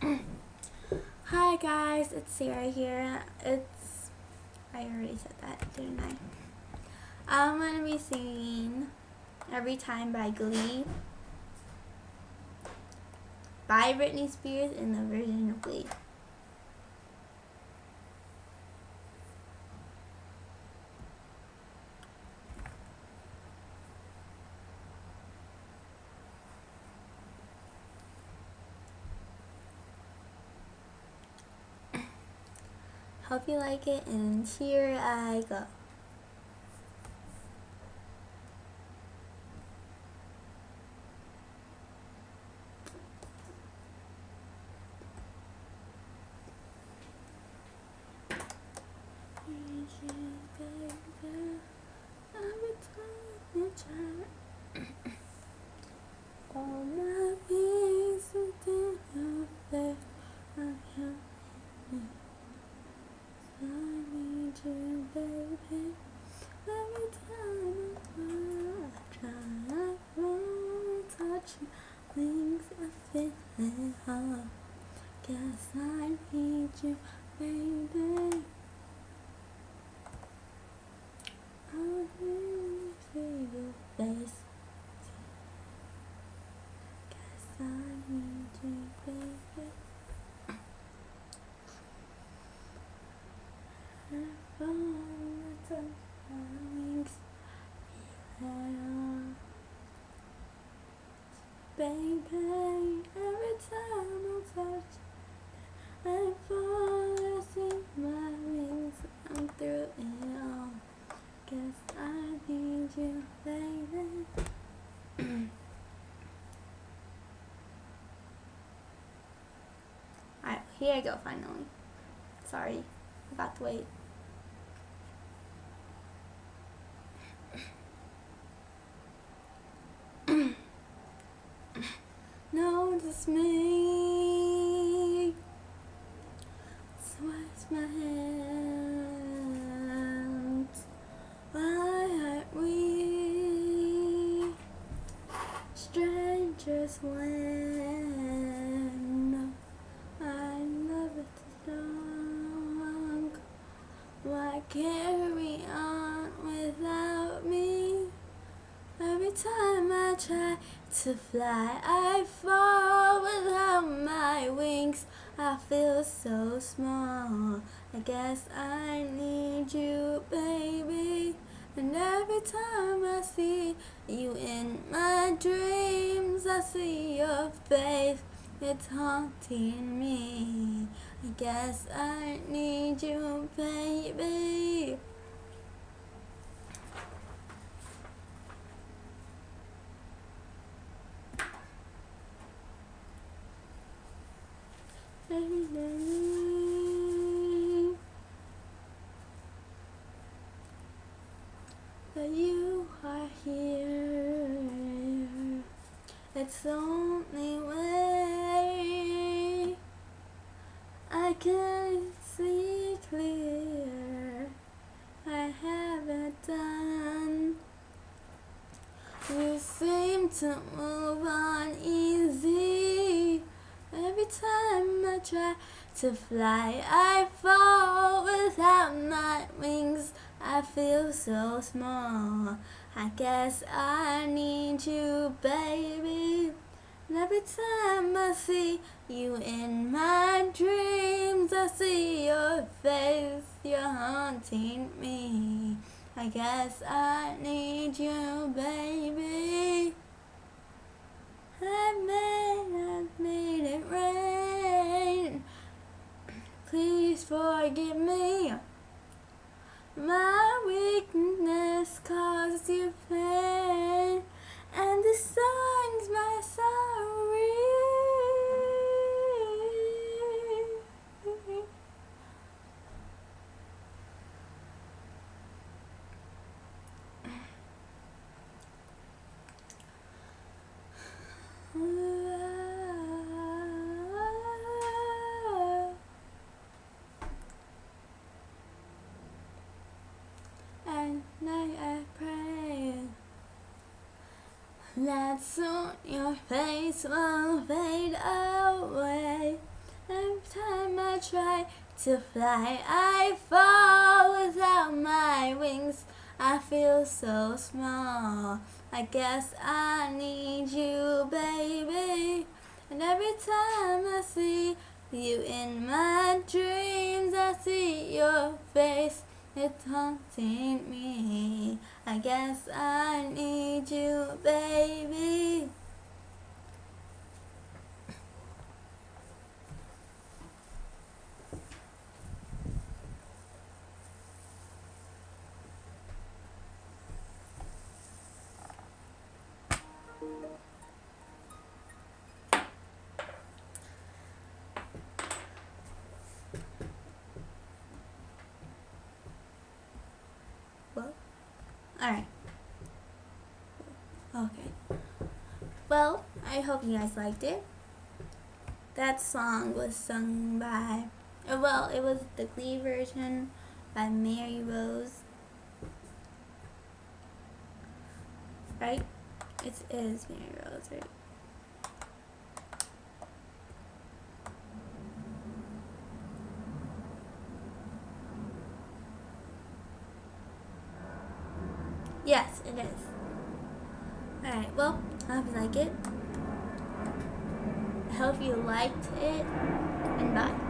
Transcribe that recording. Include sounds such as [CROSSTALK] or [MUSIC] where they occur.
[CLEARS THROAT] Hi guys, it's Sarah here. It's I already said that, didn't I? I'm gonna be singing Every Time by Glee by Britney Spears in the version of Glee. Hope you like it, and here I go. All my your there, I have I need you, baby. Every time I try, I my wings. I feel it hard. Guess I need you, baby. I really feel your face. Guess I need you, baby. Baby, every time I touch, I fall asleep. My wings, I'm through it all. Guess I need you, baby. [CLEARS THROAT] Alright, here I go finally. Sorry, got to wait. Notice me. Swipe my hands. Why aren't we strangers when I love it strong? Why carry Every time I try to fly, I fall without my wings. I feel so small. I guess I need you, baby. And every time I see you in my dreams, I see your face. It's haunting me. I guess I need you, baby. Every day that you are here, it's the only way I can see clear. I haven't done. You seem to move on easy. Every time I try to fly, I fall without my wings. I feel so small. I guess I need you, baby. And every time I see you in my dreams, I see your face. You're haunting me. I guess I need you, baby. I made, it rain. Please forgive me. My weakness causes you pain, and this song's my sorry. And night I pray that soon your face will fade away. Every time I try to fly, I fall without my wings. I feel so small. I guess I need you, baby. And every time I see you in my dreams, I see your face. It's haunting me. I guess I need you, baby. Well, alright. Okay. Well, I hope you guys liked it. That song was sung by, uh, well, it was the Glee version by Mary Rose. Right? It is Mary Rose, right? Yes, it is. Alright, well, I hope you like it. I hope you liked it, and bye.